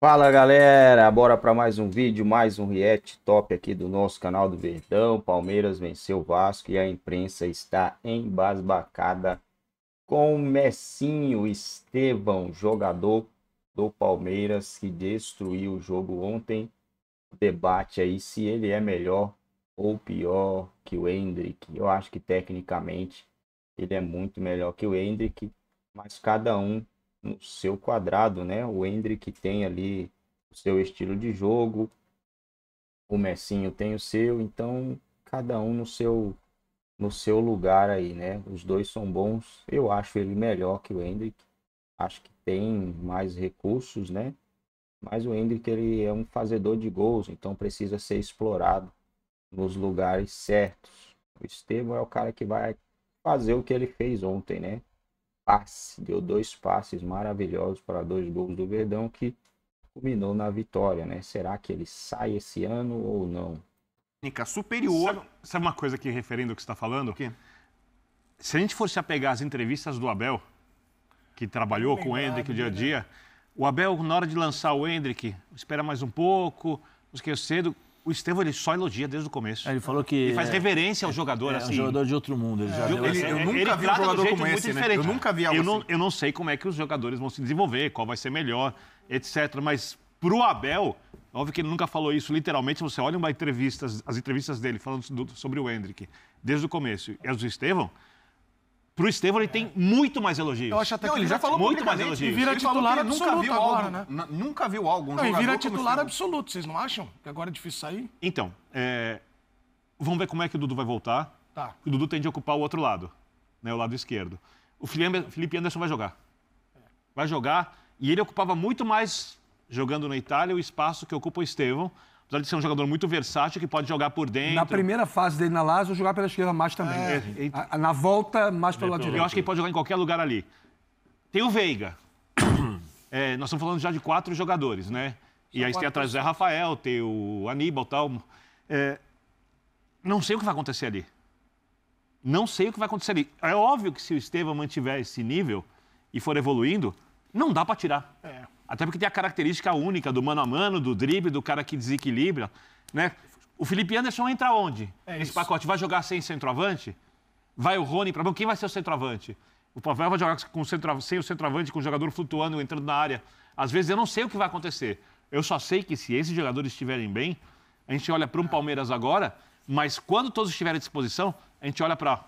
Fala galera, bora para mais um vídeo, mais um react top aqui do nosso canal do Verdão. Palmeiras venceu o Vasco e a imprensa está embasbacada com o Messinho Estevão, jogador do Palmeiras que destruiu o jogo ontem. Debate aí se ele é melhor ou pior que o Hendrick. Eu acho que tecnicamente ele é muito melhor que o Hendrick, mas cada um no seu quadrado, né? O Hendrick tem ali o seu estilo de jogo, o Messinho tem o seu, então cada um no seu no seu lugar aí, né? Os dois são bons. Eu acho ele melhor que o Hendrick. Acho que tem mais recursos, né? Mas o Hendrick ele é um fazedor de gols, então precisa ser explorado nos lugares certos. O Estevam é o cara que vai fazer o que ele fez ontem, né? Passe, deu dois passes maravilhosos para dois gols do Verdão que culminou na vitória, né? Será que ele sai esse ano ou não? Técnica superior. Sabe, sabe, uma coisa que referendo ao que você está falando? Que? Se a gente fosse apegar as entrevistas do Abel, que trabalhou com o Hendrick o dia a dia, o Abel, na hora de lançar o Hendrick, espera mais um pouco, os que cedo, o Estevão ele só elogia desde o começo. ele falou que. Ele faz é, reverência ao jogador, é, assim. É um jogador de outro mundo. Ele já eu, ele, eu nunca ele vi um jogador como esse, né? Eu nunca vi algo eu assim. Não, eu não sei como é que os jogadores vão se desenvolver, qual vai ser melhor, etc. Mas pro Abel, óbvio que ele nunca falou isso literalmente. Você olha uma entrevista, as entrevistas dele falando sobre o Hendrick, desde o começo, e as do Estevão, Pro Estevão, ele tem muito mais elogios. Eu acho até que ele já falou muito mais elogios. E vira ele titular absoluto nunca viu agora, algo, né? Nunca viu algo. Um não, e vira titular absoluto, vocês não acham? Que agora é difícil sair? Então, é... vamos ver como é que o Dudu vai voltar. Tá. O Dudu tem de ocupar o outro lado, né, o lado esquerdo. O Felipe Anderson vai jogar. Vai jogar. E ele ocupava muito mais, jogando na Itália, o espaço que ocupa o Estevão. Apesar de ser um jogador muito versátil, que pode jogar por dentro. Na primeira fase dele na Lazio, jogar pela esquerda mais também. É, é, na volta, mais pelo lado direito. Eu acho que ele pode jogar em qualquer lugar ali. Tem o Veiga. É, nós estamos falando já de quatro jogadores, né? E aí tem atrás o Zé Rafael, tem o Aníbal e tal. É, não sei o que vai acontecer ali. Não sei o que vai acontecer ali. É óbvio que se o Estevam mantiver esse nível e for evoluindo, não dá para tirar. É. Até porque tem a característica única do mano a mano, do drible, do cara que desequilibra, né? O Felipe Anderson entra onde? É Nesse pacote vai jogar sem centroavante? Vai o Rony para quem vai ser o centroavante? O Pavel vai jogar com centro, sem o centroavante, com o jogador flutuando, entrando na área. Às vezes eu não sei o que vai acontecer. Eu só sei que se esses jogadores estiverem bem, a gente olha para um Palmeiras agora, mas quando todos estiverem à disposição, a gente olha para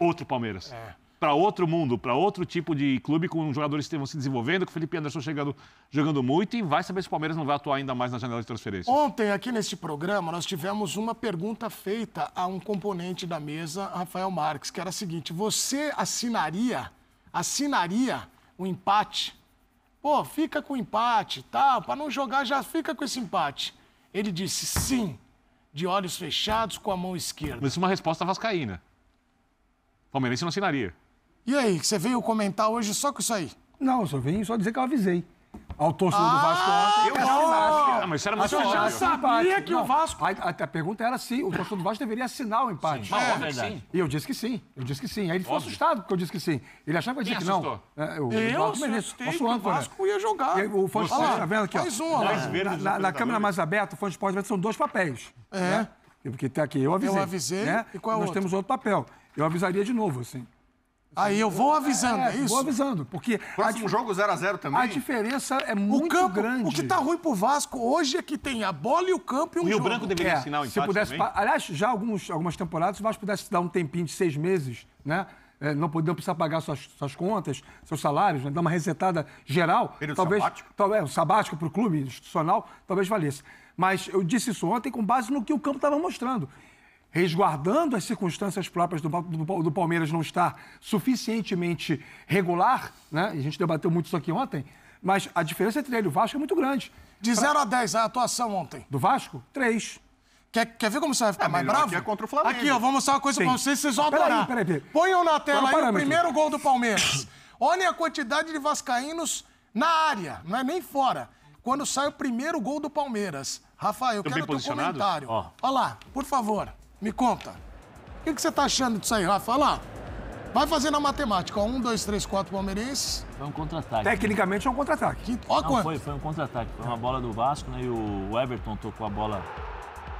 outro Palmeiras. É para outro mundo, para outro tipo de clube com jogadores que estão se desenvolvendo, com o Felipe Anderson chegando, jogando muito e vai saber se o Palmeiras não vai atuar ainda mais na janela de transferência. Ontem, aqui neste programa, nós tivemos uma pergunta feita a um componente da mesa, Rafael Marques, que era a seguinte: você assinaria, assinaria o um empate? Pô, fica com o empate, tal, para não jogar já fica com esse empate. Ele disse sim, de olhos fechados com a mão esquerda. Mas isso é uma resposta vascaína. Palmeirense não assinaria. E aí, você veio comentar hoje só com isso aí? Não, eu só vim só dizer que eu avisei. Ao torcedor ah, do Vasco ontem. Eu. Ah, mas isso era muito já sabia que o Vasco. A, a, a, pergunta era se o torcedor do Vasco deveria assinar o empate. Sim, é, é verdade. E eu disse que sim. Eu disse que sim. Aí ele ficou assustado porque eu disse que sim. Ele achava que eu disse que não. É, eu, eu assustei que o Vasco ia jogar. O fã de esporte, tá vendo aqui, ó. Mais um, ó. Na, na, na câmera mais aberta, o fã de esporte são dois papéis. É. Né? Porque tem aqui, eu avisei. Eu avisei. Né? E qual é Nós outro? temos outro papel. Eu avisaria de novo, assim. Aí eu vou avisando, é, é isso? Vou avisando, porque... Próximo a, jogo 0x0 também? A diferença é muito o campo, grande. O que tá ruim pro Vasco hoje é que tem a bola e o campo e um o Rio jogo. Branco deveria é, assinar o empate se pudesse, também? Aliás, já alguns, algumas temporadas, se o Vasco pudesse dar um tempinho de seis meses, né? É, não, não precisar pagar suas, suas contas, seus salários, né? dar uma resetada geral. Período talvez, sabático? Talvez, um sabático para o clube institucional, talvez valesse. Mas eu disse isso ontem com base no que o campo estava mostrando resguardando as circunstâncias próprias do, do, do, Palmeiras não estar suficientemente regular, né? a gente debateu muito isso aqui ontem, mas a diferença entre ele e o Vasco é muito grande. De 0 pra... a 10, a atuação ontem. Do Vasco? 3. Quer, quer ver como você vai ficar é, mais bravo? Aqui é contra o Flamengo. Aqui, ó, vou mostrar uma coisa Sim. pra vocês, vocês vão adorar. Peraí, peraí, Ponham na tela aí o primeiro gol do Palmeiras. Olhem a quantidade de vascaínos na área, não é nem fora. Quando sai o primeiro gol do Palmeiras. Rafael, eu quero o teu comentário. Ó. Olha lá, por favor. Me conta. O que, que você está achando disso aí, Rafa? Olha lá. Vai fazendo a matemática. ó. Um, dois, três, quatro palmeirenses. Foi um contra-ataque. Tecnicamente é um contra-ataque. Ó Não, quanto. foi, foi um contra-ataque. Foi uma bola do Vasco, né? E o Everton tocou a bola,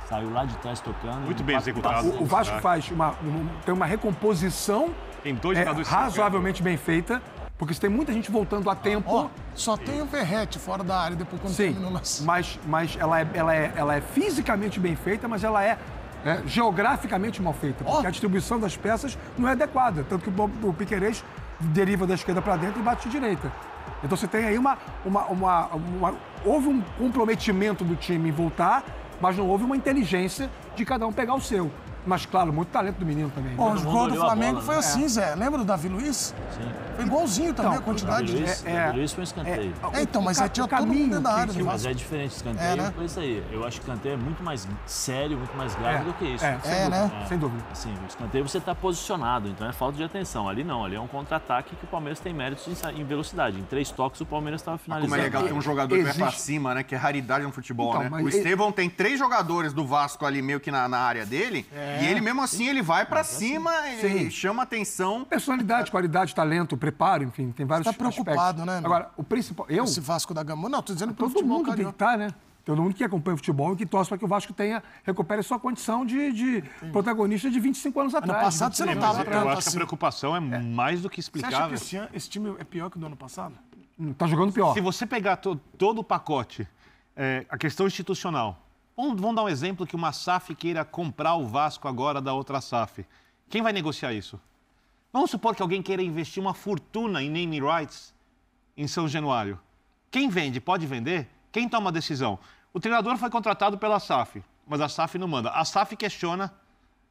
saiu lá de trás tocando. Muito bem executado. O, o Vasco faz uma, um- tem uma recomposição Tem dois é, razoavelmente bem feita, porque se tem muita gente voltando a tempo. Ó, só tem o Verrete fora da área depois quando Sim, terminou nas... mas, mas ela, é, ela, é, ela é fisicamente bem feita, mas ela é, é, geograficamente mal feita, porque Ó. a distribuição das peças não é adequada. Tanto que o, o Piquerez deriva da esquerda para dentro e bate de direita. Então você tem aí uma, uma, uma, uma- Houve um comprometimento do time em voltar, mas não houve uma inteligência de cada um pegar o seu. Mas, claro, muito talento do menino também. né? Os mundo gols do Flamengo bola, foi né? assim, Zé. Lembra do Davi Luiz? Sim. Foi igualzinho também Então, a quantidade Davi de... Luiz, é- Davi Luiz foi um escanteio. É, então, mas o aí tinha todo mundo que- área o- Mas é diferente, escanteio É, né? foi isso aí. Eu acho que o escanteio é muito mais sério, muito mais grave do que isso. É, sem É, dúvida, né? Sem dúvida. Assim, o escanteio você está posicionado, então é falta de atenção. Ali não, ali é um contra-ataque que o Palmeiras tem méritos em, velocidade. Em três toques o Palmeiras estava finalizando. Como é legal ter um jogador que vai pra Existe- cima, né? Que é raridade no futebol, Então, né? O Estevão tem três jogadores do Vasco ali meio que na, na área dele. E ele mesmo assim, ele vai pra cima, ele Sim. chama atenção. Personalidade, qualidade, talento, preparo, enfim, tem vários Tá preocupado, aspectos. né, meu? Agora, o principal... Eu, Esse Vasco da Gama. Não, tô dizendo pro todo futebol mundo tem que estar, né? Todo mundo que acompanha o futebol e que torce para que o Vasco tenha, recupere sua condição de, de protagonista de 25 anos atrás. passado de você não 23 tava anos Eu tanto acho que a assim. preocupação é, mais do que Você acha que explicável. esse, ano- esse time é pior que o do ano passado? atrás. Tá jogando pior. Se você pegar to- todo o pacote, é, a questão institucional, vamos, dar um exemplo que uma SAF queira comprar o Vasco agora da outra SAF. Quem vai negociar isso? Vamos supor que alguém queira investir uma fortuna em naming rights em São Januário. Quem vende pode vender? Quem toma a decisão? O treinador foi contratado pela SAF, mas a SAF não manda. A SAF questiona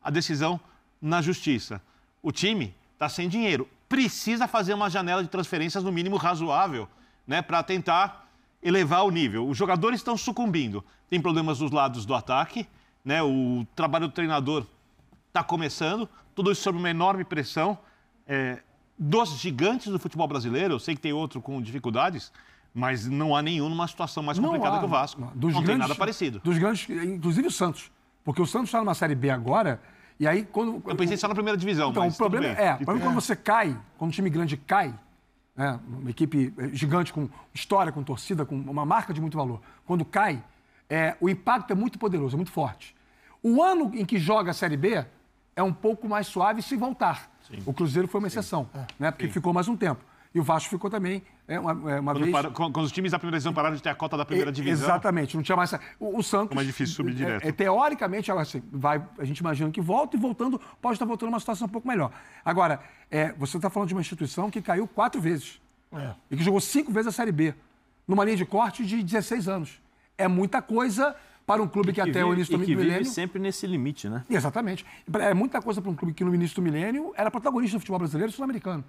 a decisão na justiça. O time está sem dinheiro. Precisa fazer uma janela de transferências no mínimo razoável, né, para tentar elevar o nível. Os jogadores estão sucumbindo. Tem problemas dos lados do ataque, né? O trabalho do treinador está começando, tudo isso sob uma enorme pressão é, dos gigantes do futebol brasileiro. Eu sei que tem outro com dificuldades, mas não há nenhum numa situação mais Não complicada há, que o Vasco. não. Não, Dos tem grandes- nada parecido. Dos grandes, inclusive o Santos. Porque o Santos está numa Série B agora, e aí quando... Eu pensei só na primeira divisão, Então, mas o problema é, o problema é quando você cai, quando um time grande cai, né, uma equipe eh, gigante com história, com torcida, com uma marca de muito valor, quando cai, é, o impacto é muito poderoso, é muito forte. O ano em que joga a Série B é um pouco mais suave se voltar. O Cruzeiro foi uma exceção, né, porque ficou mais um tempo. E o Vasco ficou também é, uma, é, uma Quando, vez... para- quando- quando os times da primeira divisão pararam de ter a cota da primeira E- divisão. Exatamente, não tinha mais. O, o Santos. Mais difícil subir é- direto. é, teoricamente, agora, assim, vai, a gente imagina que volta e voltando, pode estar voltando uma situação um pouco melhor. Agora, é, você está falando de uma instituição que caiu quatro vezes. E que jogou cinco vezes a Série B, numa linha de corte de 16 anos. É muita coisa para um clube que, Que até vive- o início e do que vive milênio. sempre nesse limite, né? Exatamente. É muita coisa para um clube que no início do milênio era protagonista do futebol brasileiro e sul-americano.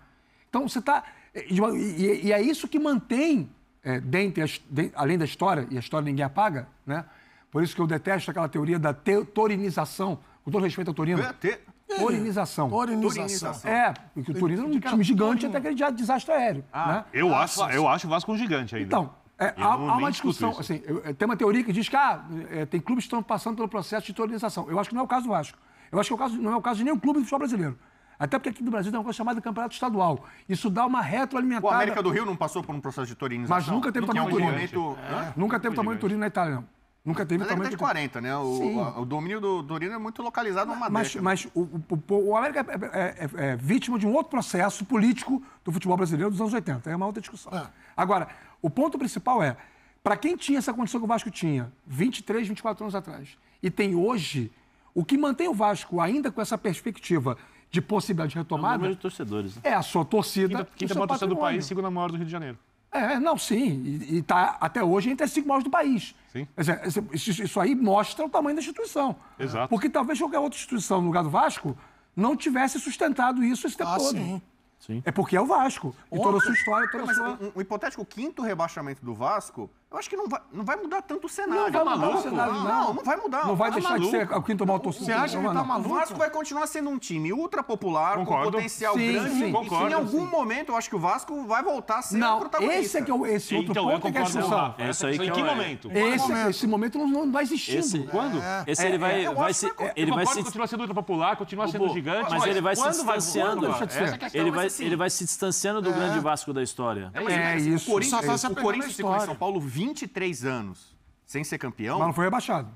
Então você está. E, e- e é isso que mantém, é, dentre as- de- além da história, e a história ninguém apaga, né? Por isso que eu detesto aquela teoria da te, torinização, com todo respeito ao Torino. É, ter- Torinização. Torinização. É, porque o Torino é um time gigante até aquele dia de desastre aéreo. né? Eu, acho, eu acho o Vasco um gigante ainda. Então, é, há, há uma discussão. Assim, eu- tem uma teoria que diz que ah, é, tem clubes que estão passando pelo processo de torinização. Eu acho que não é o caso do Vasco. Eu acho que é o caso- não é o caso de nenhum clube do futebol brasileiro. Até porque aqui no Brasil tem uma coisa chamada campeonato estadual. Isso dá uma O retroalimentada. América do Rio não passou por um processo de torinização? Mas nunca teve tamanho momento... Hã? Nunca teve o tamanho do Torino na Itália, não. Nunca teve o tamanho de do 40, né? O, o domínio do Torino é muito localizado numa Mas, década. mas o, o- o- o América é, é- é- é vítima de um outro processo político do futebol brasileiro dos anos 80. É uma outra discussão. Agora, o ponto principal é, para quem tinha essa condição que o Vasco tinha 23, 24 anos atrás, e tem hoje, o que mantém o Vasco ainda com essa perspectiva de possibilidade de O retomada número de torcedores, né? é a sua torcida. Quinta, o maior torcida do país, segunda maior do Rio de Janeiro. É, não, sim. E está até hoje entre as cinco maiores do país. Sim. Quer dizer, esse- Isso, isso aí mostra o tamanho da instituição. Exato. Porque talvez qualquer outra instituição no lugar do Vasco não tivesse sustentado isso esse tempo Ah, todo. sim. Sim. É porque é o Vasco. E toda a sua história, toda a sua. um, um hipotético quinto rebaixamento do Vasco eu acho que não vai, não vai mudar tanto o cenário. Não vai mudar maluco. o cenário, não. não. Não vai mudar. Não vai Tá deixar de maluco. ser o quinto mal torcido. Você acha que Não, tá não. O maluco? Vasco vai continuar sendo um time ultra popular, Concordo. com potencial Sim, grande. sim. e Concordo, em algum sim. momento eu acho que o Vasco vai voltar a ser Não, protagonista. esse é que é o, esse outro Então, eu ponto que é a concordo discussão. Esse aí Em que que é momento? Esse, esse momento não, não vai existindo. Esse, Quando? esse É, ele vai, é, eu vai se, que ele eu vai concordo se que continua sendo ultra popular, continua sendo gigante. mas ele vai se distanciando. de é. Ele vai, ele se distanciando do grande Vasco da história. É, É isso. O Corinthians, tá se o Corinthians ficou em história. São Paulo 23 anos sem ser campeão. Mas não foi rebaixado.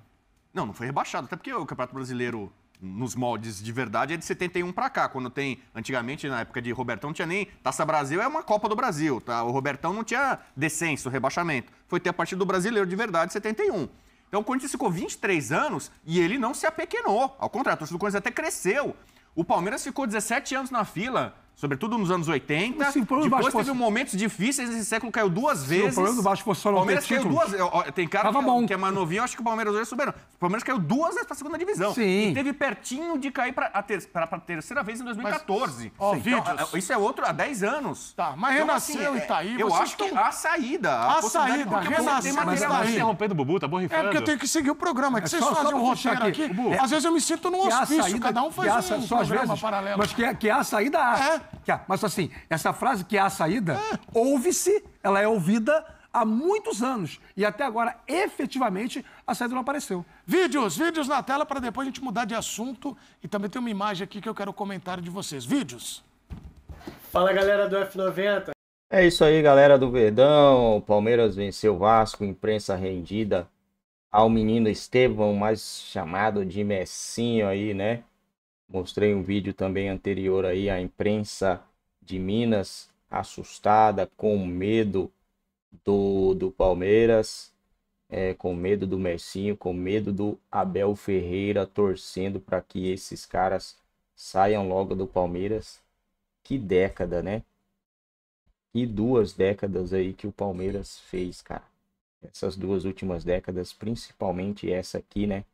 Não, não foi rebaixado, até porque o Campeonato Brasileiro, nos moldes de verdade, é de 71 pra cá. Quando tem, antigamente, na época de Robertão, não tinha nem. Taça Brasil é uma Copa do Brasil, tá? O Robertão não tinha descenso, rebaixamento. Foi ter a partir do Brasileiro de verdade, 71. Então o Corinthians ficou 23 anos e ele não se apequenou. Ao contrário, a torcida do Corinthians até cresceu. O Palmeiras ficou 17 anos na fila, sobretudo nos anos 80. Se o problema do Depois teve fosse- momentos difíceis, esse século caiu duas o vezes. problema do Vasco fosse só não O Palmeiras caiu duas Tem cara tava que, bom. que é mais novinho, acho que o Palmeiras hoje é soberano. O Palmeiras caiu duas vezes pra segunda divisão. Sim. E teve pertinho de cair pra, a ter, pra, pra terceira vez em 2014. ó, Então, vídeos. é- Isso é outro há 10 anos. Tá, mas Então, renasceu assim, Itaí, Eu vocês acho que estão- há saída. Há possibilidade, saída, renasceu, mas tá aí. aí. interrompendo o Bubu, tá borrifando. É porque eu tenho que seguir o programa, é que É vocês só- fazem um roteiro aqui. Às vezes eu me sinto num que há hospício, cada um faz que há um programa paralelo. Mas que, que há saída há. É. Que há. Mas assim, essa frase que há saída, ouve-se, ela é ouvida há muitos anos. E até agora, efetivamente, a saída não apareceu. Vídeos, vídeos na tela para depois a gente mudar de assunto. E também tem uma imagem aqui que eu quero o comentário de vocês. Vídeos. Fala galera do F90. É isso aí, galera do Verdão. O Palmeiras venceu o Vasco, imprensa rendida ao menino Estevão, mais chamado de Messinho aí, né? Mostrei um vídeo também anterior aí, a imprensa de Minas assustada, com medo do, do Palmeiras, é, com medo do Messinho, com medo do Abel Ferreira, torcendo para que esses caras saiam logo do Palmeiras. Que década, né? E duas décadas aí que o Palmeiras fez, cara. Essas duas últimas décadas, principalmente essa aqui, né?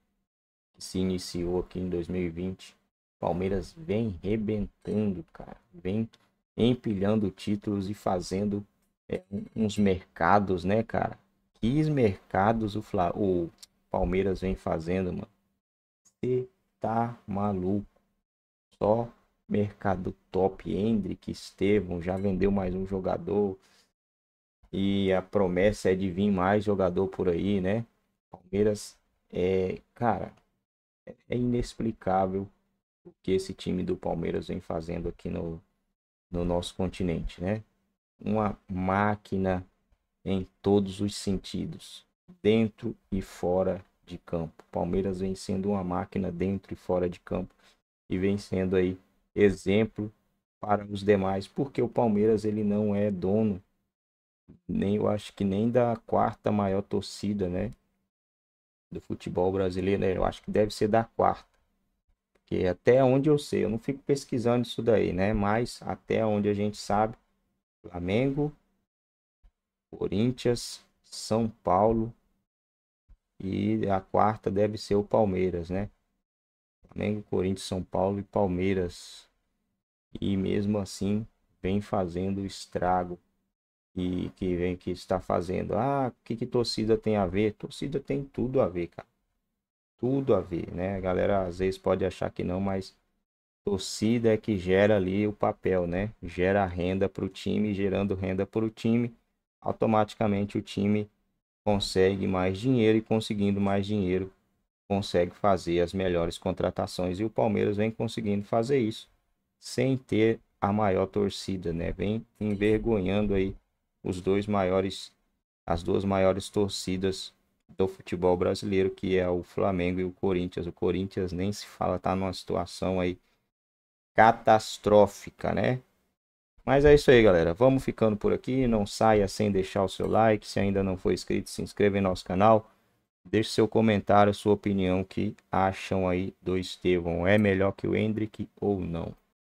Que se iniciou aqui em 2020. Palmeiras vem rebentando, cara. Vem empilhando títulos e fazendo é, uns mercados, né, cara? Que mercados o, Fla... o Palmeiras vem fazendo, mano? Você tá maluco. Só mercado top. Hendrick, Estevão, já vendeu mais um jogador. E a promessa é de vir mais jogador por aí, né? Palmeiras é, cara, é inexplicável o que esse time do Palmeiras vem fazendo aqui no, no nosso continente, né? Uma máquina em todos os sentidos, dentro e fora de campo. Palmeiras vem sendo uma máquina dentro e fora de campo e vem sendo aí exemplo para os demais, porque o Palmeiras ele não é dono nem eu acho que nem da quarta maior torcida, né, do futebol brasileiro, né? eu acho que deve ser da quarta. Porque até onde eu sei, eu não fico pesquisando isso daí, né? Mas até onde a gente sabe, Flamengo, Corinthians, São Paulo e a quarta deve ser o Palmeiras, né? Flamengo, Corinthians, São Paulo e Palmeiras. E mesmo assim vem fazendo estrago e que vem que está fazendo. Ah, o que, que torcida tem a ver? Torcida tem tudo a ver, cara. Tudo a ver, né? A galera às vezes pode achar que não, mas torcida é que gera ali o papel, né? Gera renda para o time, gerando renda para o time, automaticamente o time consegue mais dinheiro e conseguindo mais dinheiro consegue fazer as melhores contratações e o Palmeiras vem conseguindo fazer isso sem ter a maior torcida, né? Vem envergonhando aí os dois maiores, as duas maiores torcidas do futebol brasileiro, que é o Flamengo e o Corinthians. O Corinthians nem se fala, tá numa situação aí catastrófica, né? Mas é isso aí, galera. Vamos ficando por aqui. Não saia sem deixar o seu like. Se ainda não for inscrito, se inscreva em nosso canal. Deixe seu comentário, sua opinião, que acham aí do Estevão. É melhor que o Hendrick ou não?